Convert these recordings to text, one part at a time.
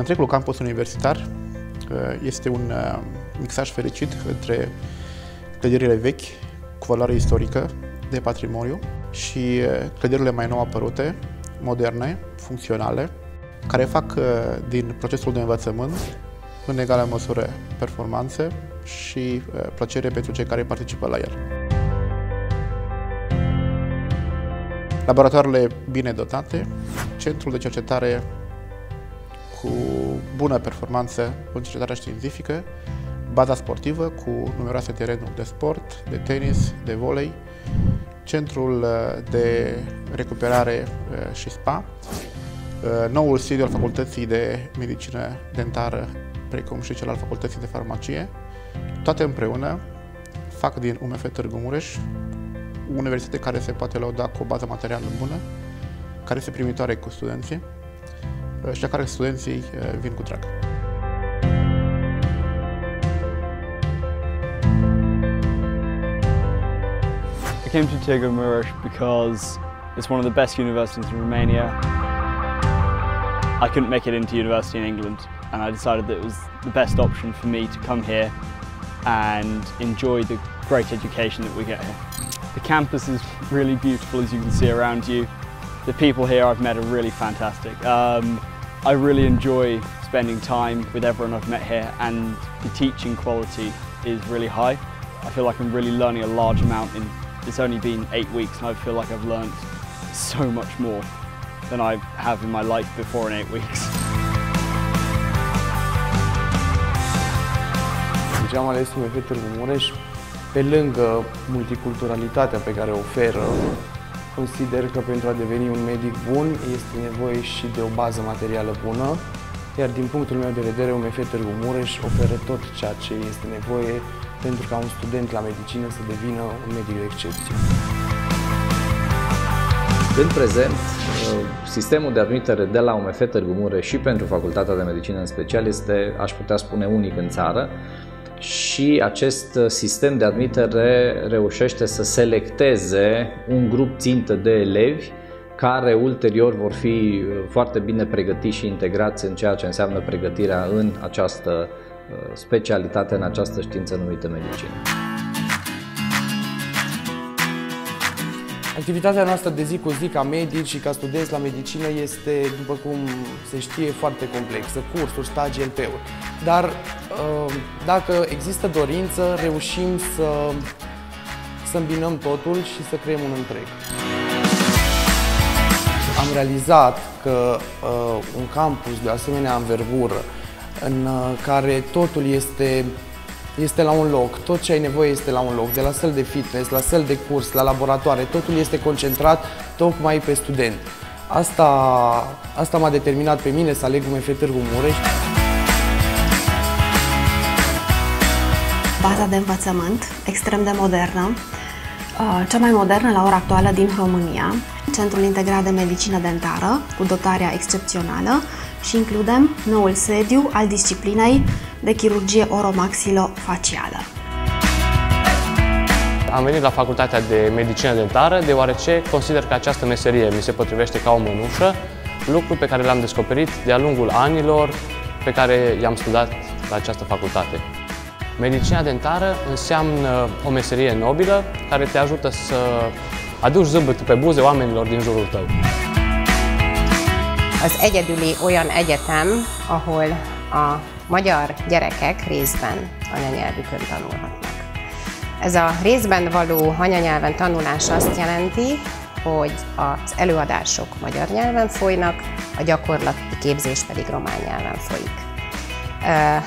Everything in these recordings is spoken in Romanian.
Întregul campus universitar uh, este un uh, mixaj fericit între clădirile vechi cu valoare istorică de patrimoniu și uh, clădirile mai nou apărute, moderne, funcționale, care fac din procesul de învățământ în egală măsură performanțe și plăcere pentru cei care participă la el. Laboratoarele bine dotate, centrul de cercetare cu bună performanță în cercetarea științifică, baza sportivă cu numeroase terenuri de sport, de tenis, de volei, centrul uh, de recuperare uh, și spa, uh, noul sediu al Facultății de Medicină Dentară, precum și cel al Facultății de Farmacie, toate împreună fac din UMF Târgu Mureș o universitate care se poate lăuda cu o bază materială bună, care este primitoare cu studenții, și care studenții vin cu drag. I came to Târgu Mureș because it's one of the best universities in Romania. I couldn't make it into university in England and I decided that it was the best option for me to come here and enjoy the great education that we get here. The campus is really beautiful as you can see around you. The people here I've met are really fantastic. Um, I really enjoy spending time with everyone I've met here and the teaching quality is really high. I feel like I'm really learning a large amount in, it's only been eight weeks and I feel like I've learned so much more than I have in my life before in eight weeks. Deci am ales UMF Târgu pe lângă multiculturalitatea pe care o oferă Consider că pentru a deveni un medic bun este nevoie și de o bază materială bună, iar din punctul meu de vedere UMF Târgu Mureș oferă tot ceea ce este nevoie pentru ca un student la medicină să devină un medic de excepție. În prezent, sistemul de admitere de la UMF Târgu Mureș și pentru Facultatea de Medicină în special este, aș putea spune, unic în țară și acest uh, sistem de admitere reușește să selecteze un grup țintă de elevi care ulterior vor fi uh, foarte bine pregătiți și integrați în ceea ce înseamnă pregătirea în această uh, specialitate, în această știință numită medicină. Activitatea noastră de zi cu zi ca medici și ca studenți la medicină este, după cum se știe, foarte complexă. Cursuri, stagii, LP-uri. Dar uh, dacă există dorință, reușim să, să îmbinăm totul și să creăm un întreg. Am realizat că uh, un campus de asemenea învergură, în uh, care totul este este la un loc, tot ce ai nevoie este la un loc, de la săl de fitness, la săl de curs, la laboratoare, totul este concentrat tocmai pe student. Asta, asta m-a determinat pe mine să aleg UMF Târgu Mureș. Baza de învățământ, extrem de modernă, uh, cea mai modernă la ora actuală din România, Centrul Integrat de Medicină Dentară, cu dotarea excepțională și includem noul sediu al disciplinei de chirurgie oromaxilofacială. Am venit la Facultatea de Medicină Dentară deoarece consider că această meserie mi se potrivește ca o mănușă, lucru pe care l-am descoperit de-a lungul anilor pe care i-am studiat la această facultate. Medicina dentară înseamnă o meserie nobilă care te ajută să aduci zâmbetul pe buze oamenilor din jurul tău. Az egyedüli olyan egyetem, ahol a magyar gyerekek részben anyanyelvükön tanulhatnak. Ez a részben való anyanyelven tanulás azt jelenti, hogy az előadások magyar nyelven folynak, a gyakorlati képzés pedig román nyelven folyik.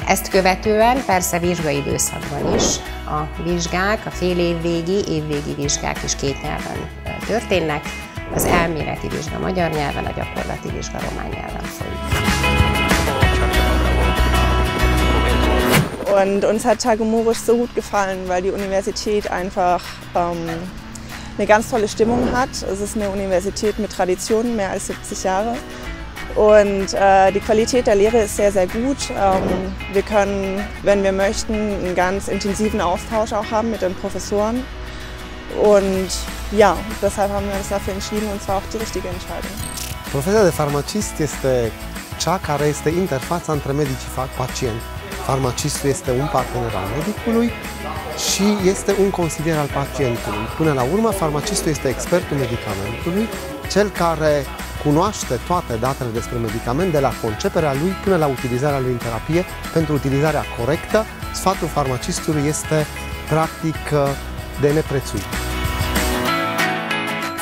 Ezt követően persze vizsgai időszakban is a vizsgák, a fél évvégi, évvégi vizsgák is két nyelven történnek, az elméleti vizsga magyar nyelven, a gyakorlati vizsga román nyelven folyik. Und uns hat Tagomorisch so gut gefallen, weil die Universität einfach ähm, eine ganz tolle Stimmung hat. Es ist eine Universität mit Traditionen, mehr als 70 Jahre. Und äh, die Qualität der Lehre ist sehr, sehr gut. Ähm, wir können, wenn wir möchten, einen ganz intensiven Austausch auch haben mit den Professoren. Und ja, deshalb haben wir uns dafür entschieden und zwar auch die richtige Entscheidung. Profesia de farmacist este cea care este interfața între medici și pacient. Farmacistul este un partener al medicului și este un consilier al pacientului. Până la urmă, farmacistul este expertul medicamentului, cel care cunoaște toate datele despre medicament de la conceperea lui până la utilizarea lui în terapie pentru utilizarea corectă. Sfatul farmacistului este practic de neprețuit.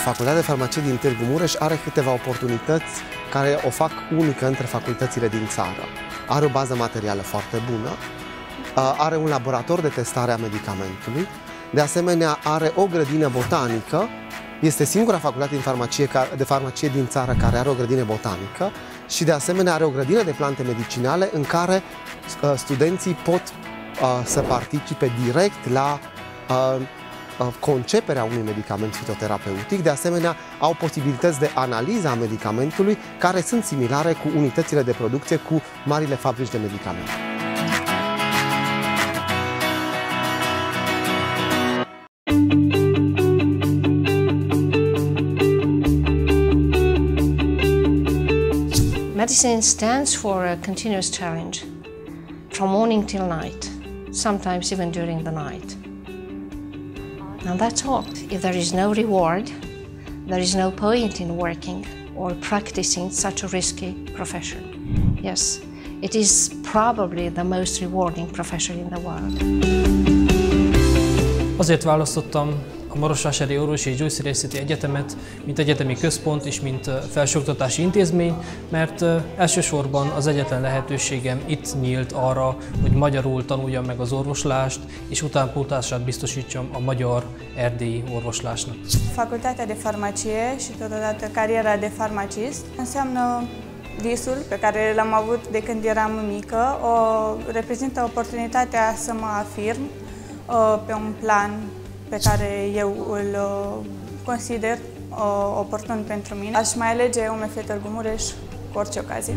Facultatea de Farmacie din Târgu Mureș are câteva oportunități care o fac unică între facultățile din țară. Are o bază materială foarte bună, are un laborator de testare a medicamentului, de asemenea are o grădină botanică, este singura facultate de farmacie, de farmacie din țară care are o grădină botanică. Și de asemenea are o grădină de plante medicinale în care studenții pot să participe direct la conceperea unui medicament fitoterapeutic. De asemenea, au posibilități de analiză a medicamentului care sunt similare cu unitățile de producție cu marile fabrici de medicamente. Medicine stands for a continuous challenge, from morning till night, sometimes even during the night. And that's all. If there is no reward, there is no point in working or practicing such a risky profession. Yes, it is probably the most rewarding profession in the world. Azért választottam a Marosvásárhelyi Orvosi és Gyógyszerészeti Egyetemet, mint egyetemi központ és mint felsőoktatási intézmény, mert elsősorban az egyetlen lehetőségem itt nyílt arra, hogy magyarul tanuljam meg az orvoslást, és utánpótlását biztosítsam a magyar erdélyi orvoslásnak. Facultatea de farmacie și totodată cariera de farmacist înseamnă visul pe care l-am avut de când eram mică, o, reprezintă oportunitatea să mă afirm pe un plan pe care eu îl uh, consider uh, oportun pentru mine. Aș mai alege UMF Târgu Mureș cu orice ocazie.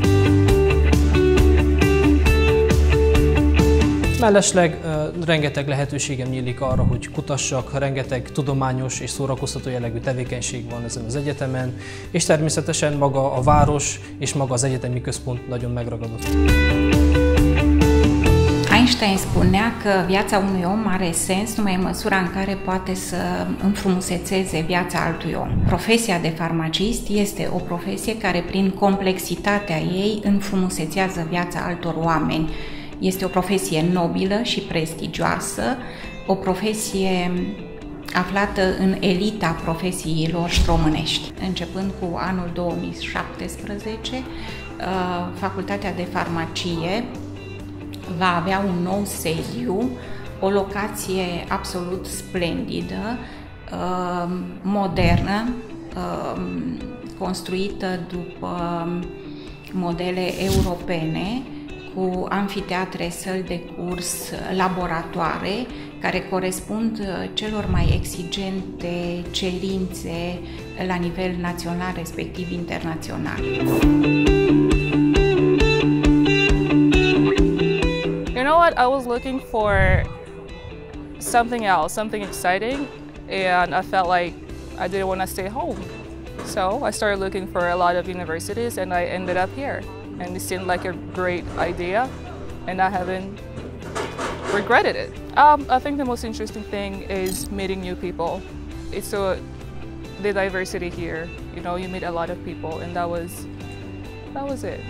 Mellesleg uh, rengeteg lehetőségem nyílik arra, hogy kutassak, rengeteg tudományos és szórakoztató jellegű tevékenység van ezen az egyetemen, és természetesen maga a város és maga az egyetemi központ nagyon megragadott. Einstein spunea că viața unui om are sens numai în măsura în care poate să înfrumusețeze viața altui om. Profesia de farmacist este o profesie care prin complexitatea ei înfrumusețează viața altor oameni. Este o profesie nobilă și prestigioasă, o profesie aflată în elita profesiilor românești. Începând cu anul 2017, uh, Facultatea de Farmacie va avea un nou sediu, o locație absolut splendidă, um, modernă, um, construită după modele europene, cu amfiteatre, săli de curs, laboratoare, care corespund uh, celor mai exigente cerințe la nivel național, respectiv internațional. What? I was looking for something else, something exciting, and I felt like I didn't want to stay home. So I started looking for a lot of universities and I ended up here. And it seemed like a great idea and I haven't regretted it. Um, I think the most interesting thing is meeting new people. It's the diversity here. You know, you meet a lot of people and that was that was it.